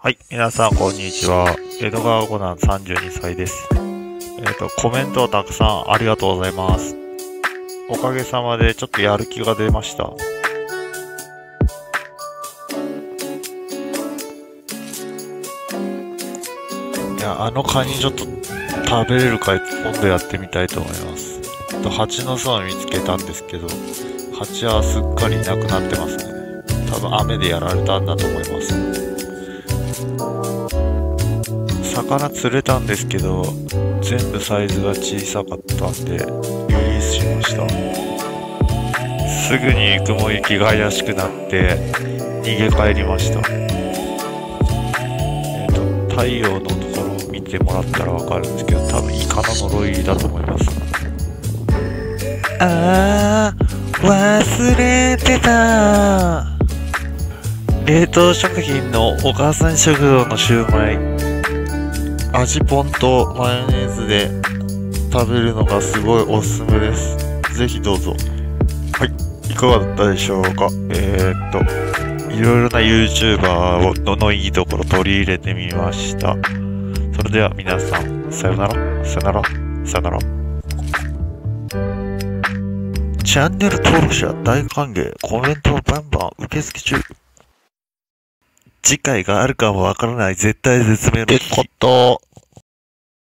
はい、皆さんこんにちは。江戸川コナン32歳です。えっ、と、コメントをたくさんありがとうございます。おかげさまでちょっとやる気が出ました。いや、あのカニちょっと食べれるか今度やってみたいと思います。えっと蜂の巣を見つけたんですけど、蜂はすっかりいなくなってますね。多分雨でやられたんだと思います。魚釣れたんですけど全部サイズが小さかったんでリリースしました。すぐに雲行きが怪しくなって逃げ帰りました。えっ、と太陽のところを見てもらったらわかるんですけど多分イカの呪いだと思います。あー忘れてた冷凍食品のお母さん食堂のシューマイ味ポンとマヨネーズで食べるのがすごいおすすめです。ぜひどうぞ。はい。いかがだったでしょうか？えー、っと、いろいろな YouTuber ののいいところ取り入れてみました。それでは皆さん、さよなら、さよなら、さよなら？チャンネル登録者大歓迎。コメントバンバン受付中。次回があるかもわからない絶対絶命のこと、